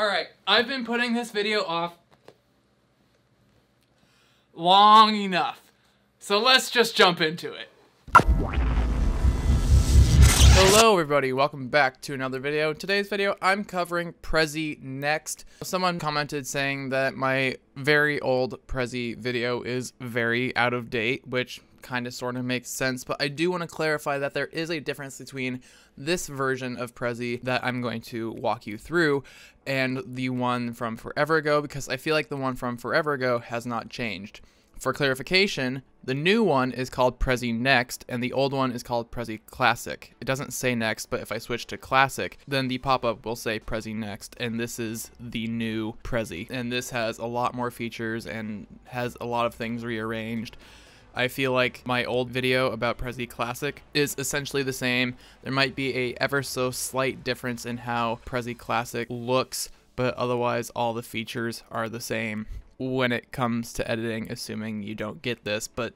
Alright, I've been putting this video off long enough. So let's just jump into it. Hello everybody, welcome back to another video. Today's video, I'm covering Prezi Next. Someone commented saying that my very old Prezi video is very out of date, which kind of sort of makes sense, but I do want to clarify that there is a difference between this version of Prezi that I'm going to walk you through and the one from forever ago because I feel like the one from forever ago has not changed. For clarification, the new one is called Prezi Next, and the old one is called Prezi Classic. It doesn't say Next, but if I switch to Classic, then the pop-up will say Prezi Next, and this is the new Prezi. And this has a lot more features and has a lot of things rearranged. I feel like my old video about Prezi Classic is essentially the same. There might be a ever so slight difference in how Prezi Classic looks, but otherwise all the features are the same when it comes to editing, assuming you don't get this, but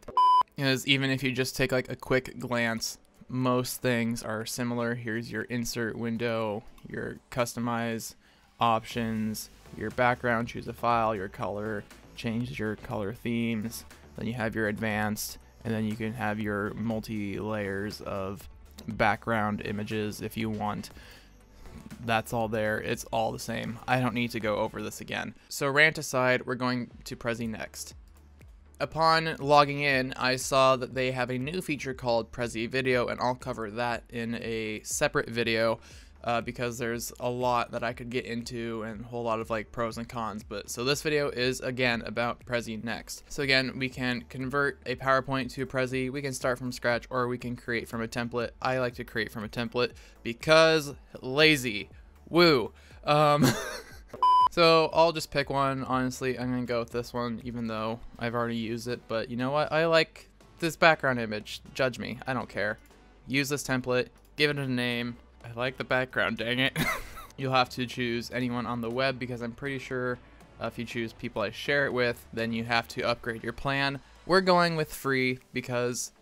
because even if you just take like a quick glance, most things are similar. Here's your insert window, your customize options, your background, choose a file, your color, change your color themes, then you have your advanced, and then you can have your multi layers of background images if you want that's all there. It's all the same. I don't need to go over this again. So rant aside, we're going to Prezi next. Upon logging in, I saw that they have a new feature called Prezi Video, and I'll cover that in a separate video uh, because there's a lot that I could get into and a whole lot of like pros and cons. But so this video is again about Prezi Next. So again, we can convert a PowerPoint to Prezi. We can start from scratch or we can create from a template. I like to create from a template because lazy. Woo. Um, so I'll just pick one. Honestly, I'm gonna go with this one, even though I've already used it. But you know what? I like this background image. Judge me. I don't care. Use this template. Give it a name I like the background, dang it. You'll have to choose anyone on the web because I'm pretty sure if you choose people I share it with, then you have to upgrade your plan. We're going with free because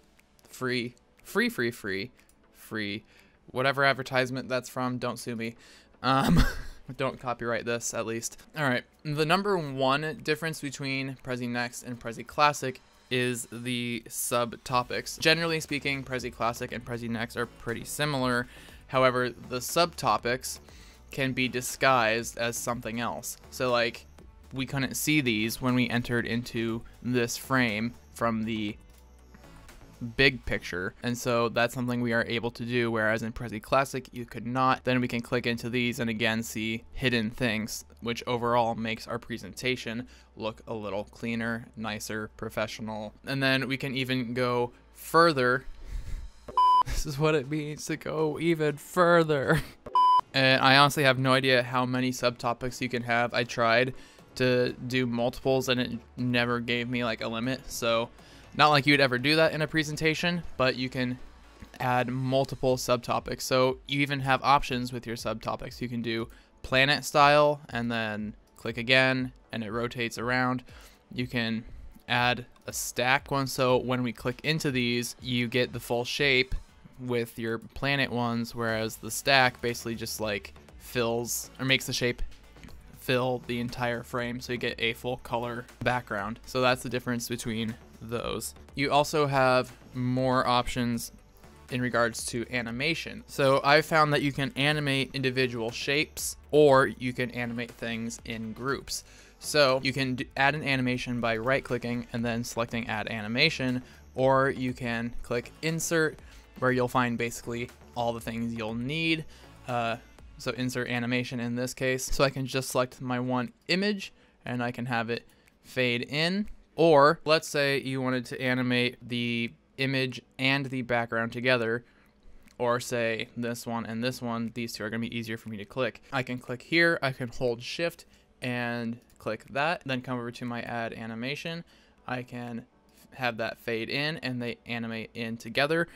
free, free, free, free, free. Whatever advertisement that's from, don't sue me. Um, don't copyright this, at least. All right, the number one difference between Prezi Next and Prezi Classic is the subtopics. Generally speaking, Prezi Classic and Prezi Next are pretty similar. However, the subtopics can be disguised as something else. So like we couldn't see these when we entered into this frame from the big picture. And so that's something we are able to do whereas in Prezi Classic you could not. Then we can click into these and again see hidden things which overall makes our presentation look a little cleaner nicer professional. And then we can even go further this is what it means to go even further. and I honestly have no idea how many subtopics you can have. I tried to do multiples and it never gave me like a limit. So not like you'd ever do that in a presentation, but you can add multiple subtopics. So you even have options with your subtopics. You can do planet style and then click again and it rotates around. You can add a stack one so when we click into these you get the full shape with your planet ones, whereas the stack basically just like fills or makes the shape fill the entire frame so you get a full color background. So that's the difference between those. You also have more options in regards to animation. So I found that you can animate individual shapes or you can animate things in groups. So you can add an animation by right clicking and then selecting add animation or you can click insert where you'll find basically all the things you'll need. Uh, so insert animation in this case. So I can just select my one image and I can have it fade in. Or let's say you wanted to animate the image and the background together or say this one and this one, these two are going to be easier for me to click. I can click here, I can hold shift and click that, then come over to my add animation. I can have that fade in and they animate in together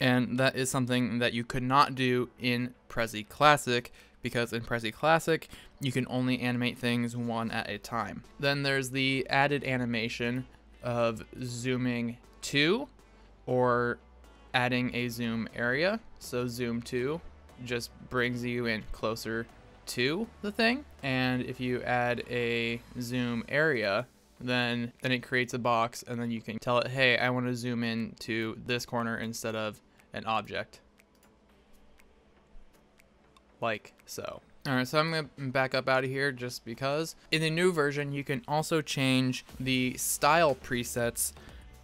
and that is something that you could not do in Prezi Classic because in Prezi Classic you can only animate things one at a time. Then there's the added animation of zooming to or adding a zoom area. So zoom to just brings you in closer to the thing. And if you add a zoom area, then then it creates a box and then you can tell it, hey, I want to zoom in to this corner instead of an object. Like so. Alright, so I'm to back up out of here just because. In the new version, you can also change the style presets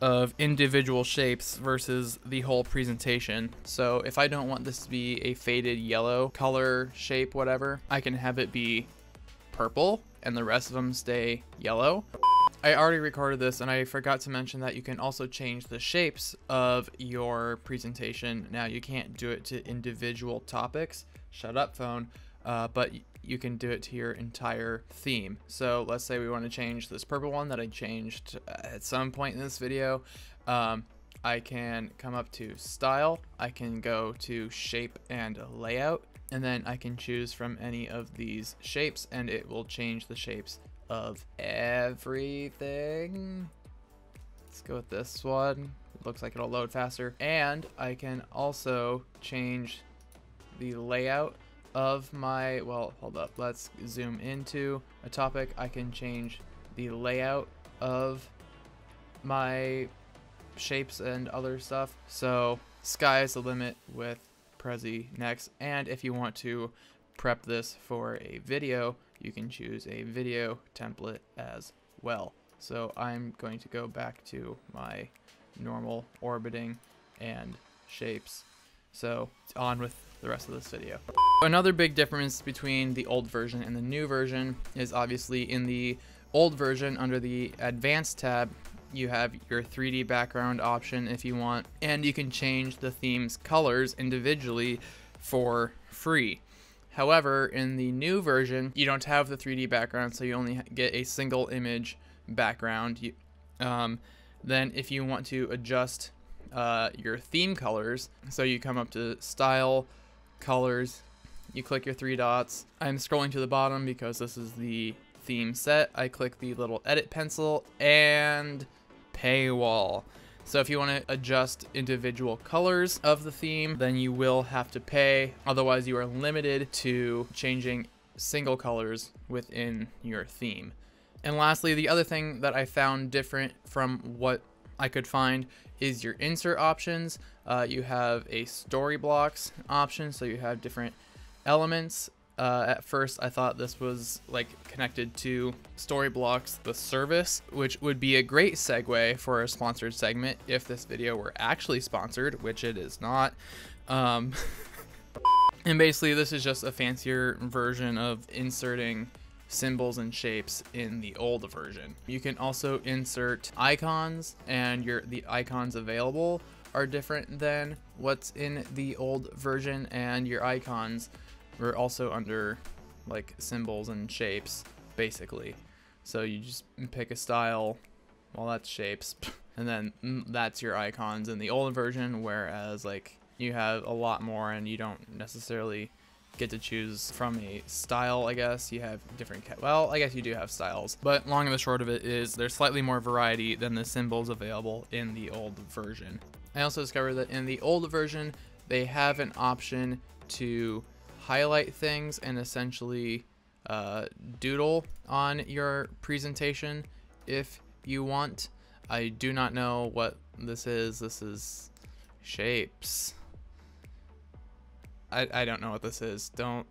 of individual shapes versus the whole presentation. So if I don't want this to be a faded yellow color shape, whatever, I can have it be purple and the rest of them stay yellow. I already recorded this and I forgot to mention that you can also change the shapes of your presentation. Now you can't do it to individual topics. Shut up phone uh, but you can do it to your entire theme. So let's say we want to change this purple one that I changed uh, at some point in this video. Um, I can come up to style, I can go to shape and layout, and then I can choose from any of these shapes and it will change the shapes of everything. Let's go with this one. It looks like it'll load faster. And I can also change the layout of my, well, hold up, let's zoom into a topic. I can change the layout of my shapes and other stuff. So sky is the limit with Prezi next. And if you want to prep this for a video, you can choose a video template as well. So I'm going to go back to my normal orbiting and shapes. So on with the rest of this video. Another big difference between the old version and the new version is obviously in the old version under the advanced tab you have your 3D background option if you want and you can change the theme's colors individually for free. However, in the new version, you don't have the 3D background, so you only get a single image background. You, um, then if you want to adjust uh, your theme colors, so you come up to style, colors, you click your three dots. I'm scrolling to the bottom because this is the theme set. I click the little edit pencil and paywall. So if you want to adjust individual colors of the theme, then you will have to pay. Otherwise, you are limited to changing single colors within your theme. And lastly, the other thing that I found different from what I could find is your insert options. Uh, you have a story blocks option, so you have different elements. Uh, at first, I thought this was like connected to Storyblocks, the service, which would be a great segue for a sponsored segment if this video were actually sponsored, which it is not. Um, and basically, this is just a fancier version of inserting symbols and shapes in the old version. You can also insert icons and your the icons available are different than what's in the old version and your icons were also under like symbols and shapes basically. So you just pick a style, well that's shapes, and then mm, that's your icons in the old version whereas like you have a lot more and you don't necessarily get to choose from a style, I guess. You have different, well, I guess you do have styles, but long and the short of it is there's slightly more variety than the symbols available in the old version. I also discovered that in the old version, they have an option to highlight things and essentially uh, doodle on your presentation if you want. I do not know what this is. This is shapes. I, I don't know what this is. Don't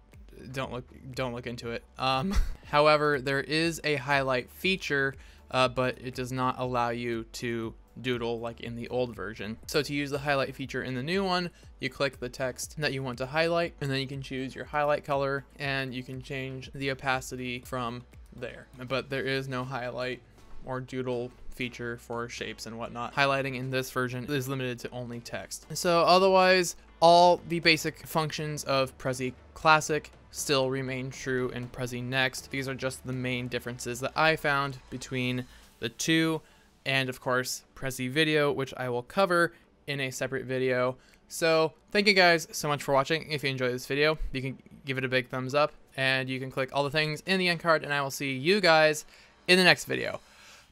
don't look don't look into it. Um, however, there is a highlight feature, uh, but it does not allow you to doodle like in the old version. So to use the highlight feature in the new one, you click the text that you want to highlight, and then you can choose your highlight color, and you can change the opacity from there. But there is no highlight or doodle feature for shapes and whatnot. Highlighting in this version is limited to only text. So otherwise, all the basic functions of Prezi Classic still remain true in Prezi Next. These are just the main differences that I found between the two and of course Prezi Video, which I will cover in a separate video. So thank you guys so much for watching. If you enjoyed this video, you can give it a big thumbs up and you can click all the things in the end card and I will see you guys in the next video.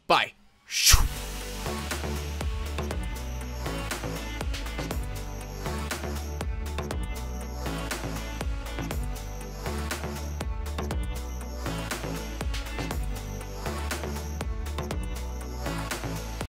Bye.